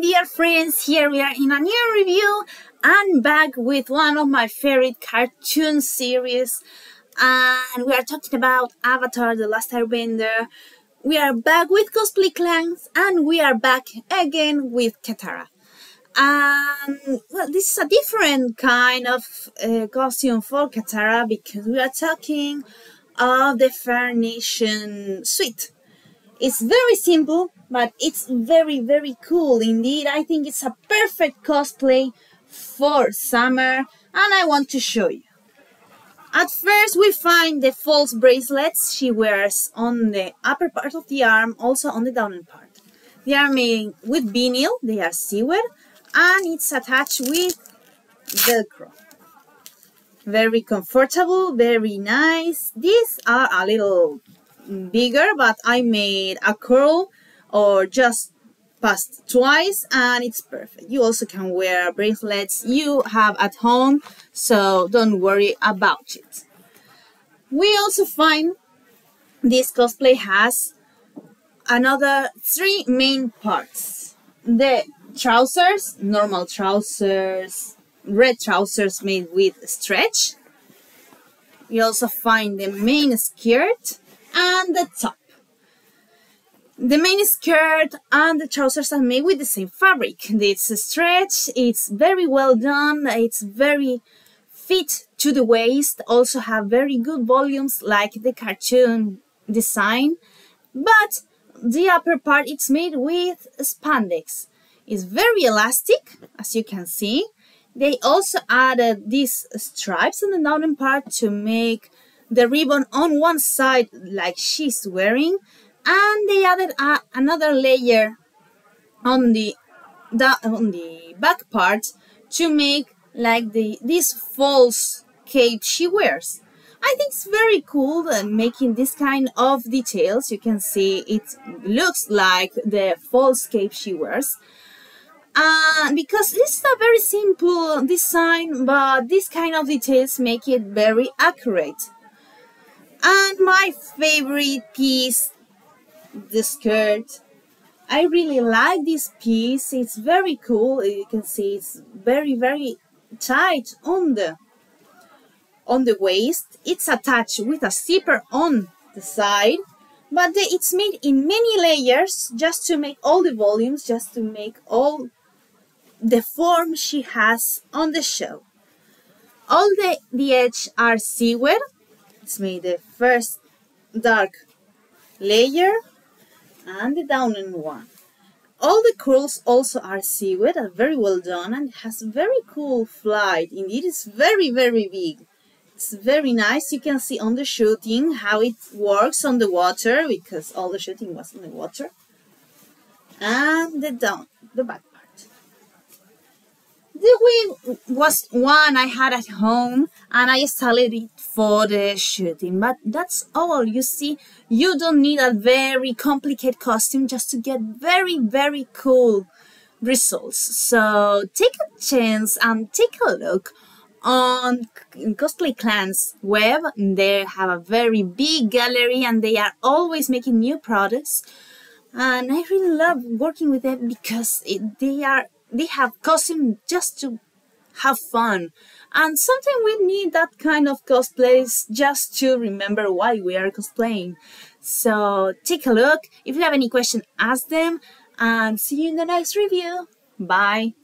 dear friends, here we are in a new review and back with one of my favorite cartoon series and we are talking about Avatar The Last Airbender. We are back with Cosplay Clans and we are back again with Katara. And well, this is a different kind of uh, costume for Katara because we are talking of the Fire Nation suite. It's very simple, but it's very, very cool indeed. I think it's a perfect cosplay for summer, and I want to show you. At first, we find the false bracelets she wears on the upper part of the arm, also on the down part. They are made with vinyl, they are seaweed, and it's attached with Velcro. Very comfortable, very nice. These are a little bigger, but I made a curl or just passed twice and it's perfect. You also can wear bracelets you have at home, so don't worry about it. We also find this cosplay has another three main parts. The trousers, normal trousers, red trousers made with stretch. We also find the main skirt and the top. The main skirt and the trousers are made with the same fabric. It's a stretch, it's very well done, it's very fit to the waist, also have very good volumes like the cartoon design, but the upper part it's made with spandex. It's very elastic, as you can see. They also added these stripes on the down part to make the ribbon on one side like she's wearing and they added another layer on the, the on the back part to make like the this false cape she wears. I think it's very cool uh, making this kind of details. You can see it looks like the false cape she wears. Uh, because this is a very simple design, but this kind of details make it very accurate. And my favorite piece, the skirt. I really like this piece. It's very cool. You can see it's very, very tight on the on the waist. It's attached with a zipper on the side, but it's made in many layers just to make all the volumes, just to make all the form she has on the show. All the, the edge are seaweed it's made the first dark layer and the downen one. All the curls also are seaweed, are very well done and has very cool flight. Indeed, it's very, very big. It's very nice. You can see on the shooting how it works on the water because all the shooting was on the water. And the down, the back was one I had at home and I installed it for the shooting. But that's all. You see, you don't need a very complicated costume just to get very, very cool results. So take a chance and take a look on Cosplay Clan's web. They have a very big gallery and they are always making new products. And I really love working with them because it, they are they have costume just to have fun. And sometimes we need that kind of cosplays just to remember why we are cosplaying. So take a look. If you have any question, ask them. And see you in the next review. Bye.